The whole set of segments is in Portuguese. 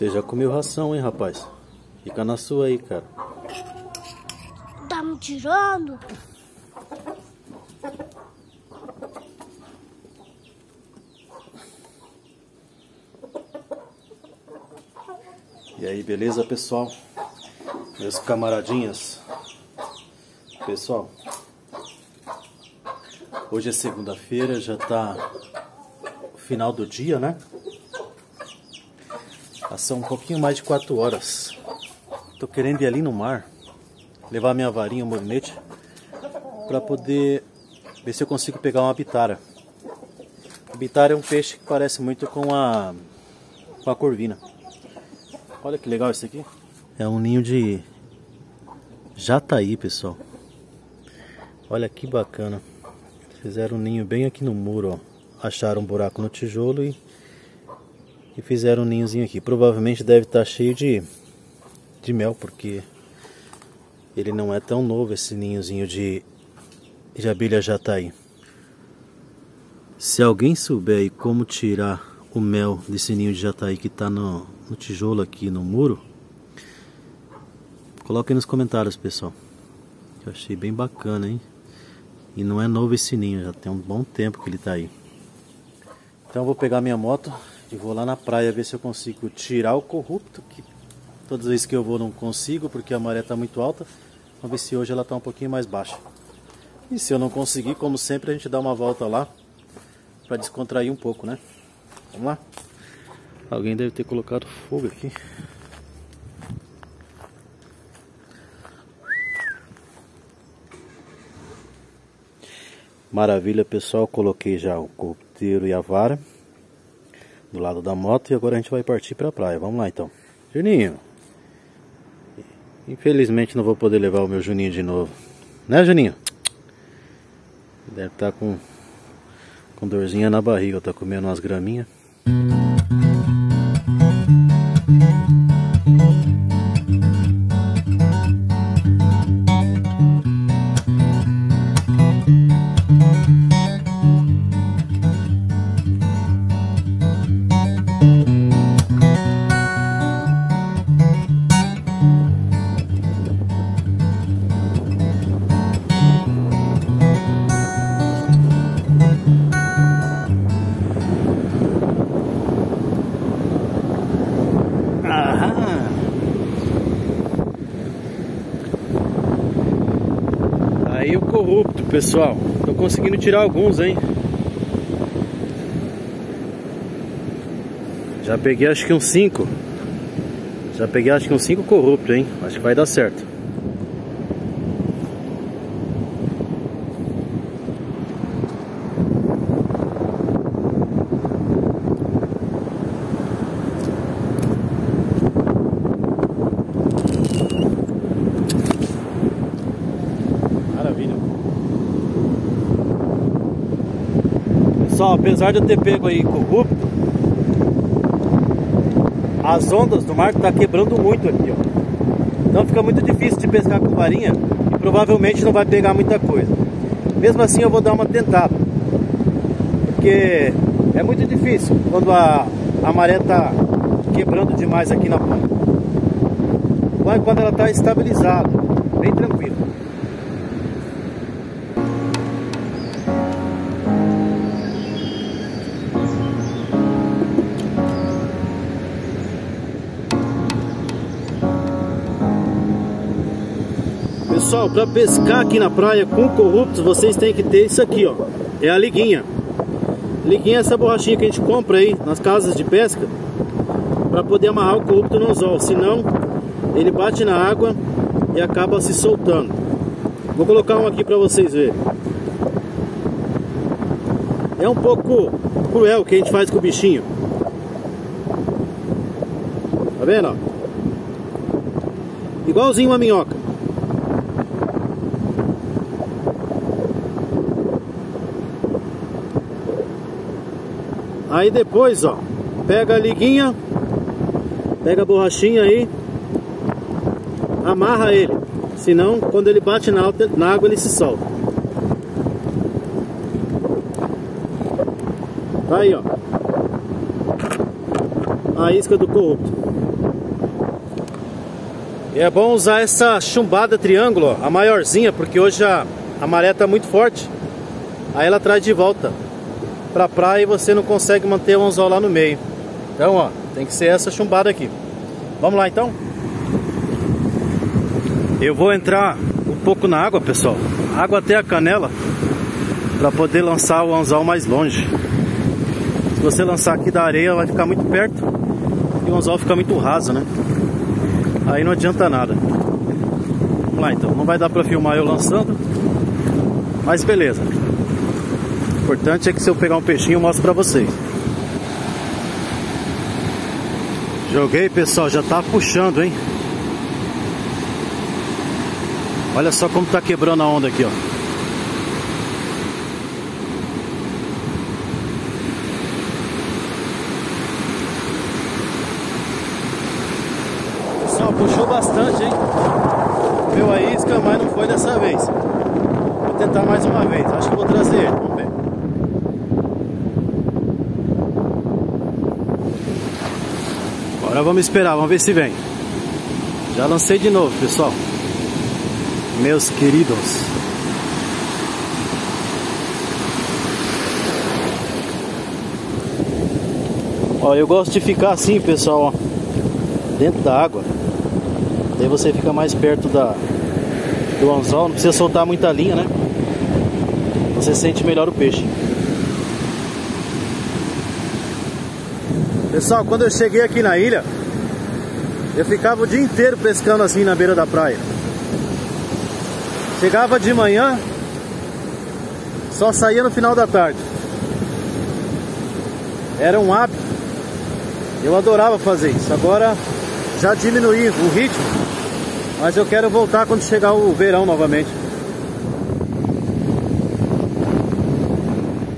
Você já comeu ração, hein, rapaz? Fica na sua aí, cara. Tá me tirando? E aí, beleza, pessoal? Meus camaradinhas. Pessoal, hoje é segunda-feira, já tá final do dia, né? São um pouquinho mais de 4 horas. Tô querendo ir ali no mar, levar minha varinha, o molinete, para poder ver se eu consigo pegar uma bitara. A bitara é um peixe que parece muito com a com a corvina. Olha que legal isso aqui. É um ninho de jataí, pessoal. Olha que bacana. Fizeram um ninho bem aqui no muro, ó. Acharam um buraco no tijolo e fizeram um ninhozinho aqui. Provavelmente deve estar tá cheio de, de mel, porque ele não é tão novo esse ninhozinho de, de abelha jataí. Se alguém souber aí como tirar o mel desse ninho de jataí que está no, no tijolo aqui no muro, coloquem nos comentários, pessoal. Eu achei bem bacana, hein? E não é novo esse ninho, já tem um bom tempo que ele está aí. Então eu vou pegar minha moto e vou lá na praia ver se eu consigo tirar o corrupto, que todas as vezes que eu vou não consigo porque a maré está muito alta. Vamos ver se hoje ela está um pouquinho mais baixa. E se eu não conseguir, como sempre, a gente dá uma volta lá para descontrair um pouco, né? Vamos lá? Alguém deve ter colocado fogo aqui. Maravilha, pessoal. Coloquei já o corrupteiro e a vara do lado da moto e agora a gente vai partir para a praia. Vamos lá então. Juninho. Infelizmente não vou poder levar o meu Juninho de novo. Né, Juninho? Deve estar tá com, com dorzinha na barriga, tá comendo umas graminhas. Corrupto, pessoal. Tô conseguindo tirar alguns, hein? Já peguei acho que uns 5. Já peguei acho que uns 5 corruptos, hein? Acho que vai dar certo. Pessoal, apesar de eu ter pego aí corrupto, as ondas do mar tá quebrando muito aqui, ó. Então fica muito difícil de pescar com varinha e provavelmente não vai pegar muita coisa. Mesmo assim eu vou dar uma tentada. Porque é muito difícil quando a, a maré tá quebrando demais aqui na ponta. Vai quando ela tá estabilizada, bem tranquilo. Pessoal, para pescar aqui na praia com corruptos, vocês têm que ter isso aqui, ó. É a liguinha. Liguinha é essa borrachinha que a gente compra aí nas casas de pesca para poder amarrar o corrupto no anzol. Senão, ele bate na água e acaba se soltando. Vou colocar um aqui para vocês verem. É um pouco cruel o que a gente faz com o bichinho. Tá vendo? Igualzinho uma minhoca. Aí depois, ó, pega a liguinha, pega a borrachinha aí, amarra ele. Senão, quando ele bate na, água, ele se solta. Tá aí, ó. A isca do corrupto. E é bom usar essa chumbada triângulo, ó, a maiorzinha, porque hoje a, a maré tá muito forte. Aí ela traz de volta pra praia e você não consegue manter o anzol lá no meio. Então, ó, tem que ser essa chumbada aqui. Vamos lá então? Eu vou entrar um pouco na água, pessoal. Água até a canela. Para poder lançar o anzol mais longe. Se você lançar aqui da areia, vai ficar muito perto. E o anzol fica muito raso, né? Aí não adianta nada. Vamos lá então. Não vai dar para filmar eu lançando. Mas beleza. Importante é que se eu pegar um peixinho, eu mostro para vocês. Joguei, pessoal. Já tá puxando, hein? Olha só como tá quebrando a onda aqui, ó. Pessoal, puxou bastante, hein? Viu a isca, mas não foi dessa vez. Vou tentar mais uma vez. Acho que vou trazer ele. Vamos ver. Agora vamos esperar, vamos ver se vem. Já lancei de novo, pessoal meus queridos. Ó, eu gosto de ficar assim, pessoal, ó, dentro da água. Daí você fica mais perto da do anzol, não precisa soltar muita linha, né? Você sente melhor o peixe. Pessoal, quando eu cheguei aqui na ilha, eu ficava o dia inteiro pescando assim na beira da praia. Chegava de manhã, só saía no final da tarde. Era um hábito. Eu adorava fazer isso. Agora já diminuí o ritmo, mas eu quero voltar quando chegar o verão novamente.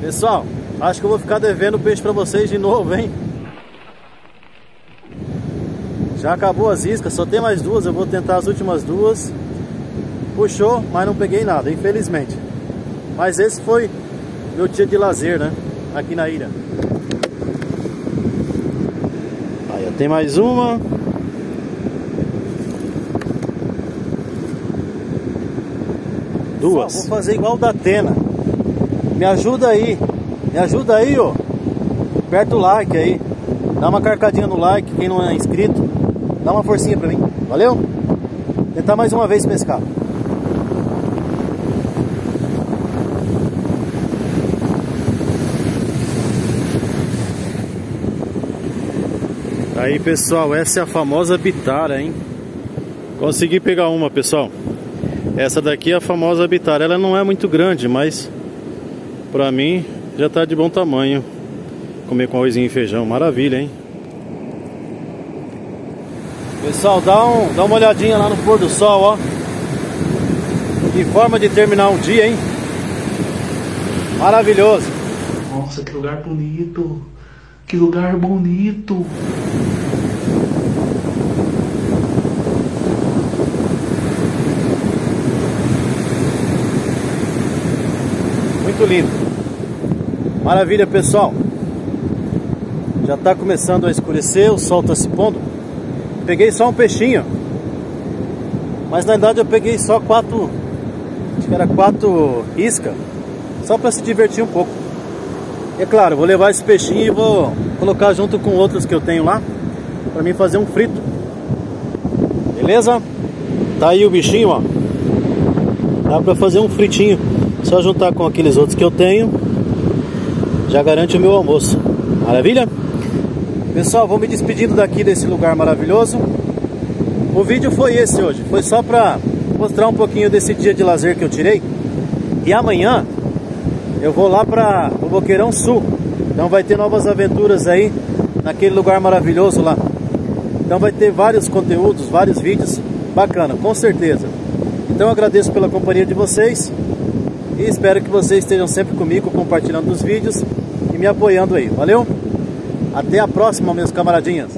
Pessoal, acho que eu vou ficar devendo peixe para vocês de novo, hein? Já acabou as iscas, só tem mais duas, eu vou tentar as últimas duas. Puxou, mas não peguei nada, infelizmente. Mas esse foi meu dia de lazer, né? Aqui na ilha. Aí, tem mais uma. Duas. Só vou fazer igual o da Atena. Me ajuda aí. Me ajuda aí, ó. Aperta o like aí. Dá uma carcadinha no like, quem não é inscrito. Dá uma forcinha pra mim. Valeu? Tentar mais uma vez pescar. Aí pessoal, essa é a famosa bitara, hein? Consegui pegar uma, pessoal. Essa daqui é a famosa bitara. Ela não é muito grande, mas pra mim já tá de bom tamanho. Comer com arrozinho e feijão, maravilha, hein? Pessoal, dá, um, dá uma olhadinha lá no pôr do sol, ó. Que forma de terminar um dia, hein? Maravilhoso. Nossa, que lugar bonito. Que lugar bonito. Muito lindo. Maravilha, pessoal. Já está começando a escurecer, o sol está se pondo. Peguei só um peixinho. Mas na verdade eu peguei só quatro, acho que era quatro isca, só para se divertir um pouco. E é claro, vou levar esse peixinho e vou colocar junto com outros que eu tenho lá para mim fazer um frito. Beleza? Tá aí o bichinho, ó. Dá para fazer um fritinho. Só juntar com aqueles outros que eu tenho. Já garante o meu almoço. Maravilha? Pessoal, vou me despedindo daqui desse lugar maravilhoso. O vídeo foi esse hoje. Foi só para mostrar um pouquinho desse dia de lazer que eu tirei. E amanhã eu vou lá para o Boqueirão Sul. Então vai ter novas aventuras aí naquele lugar maravilhoso lá. Então vai ter vários conteúdos, vários vídeos bacana, com certeza. Então agradeço pela companhia de vocês e espero que vocês estejam sempre comigo compartilhando os vídeos e me apoiando aí. Valeu? Até a próxima, meus camaradinhas.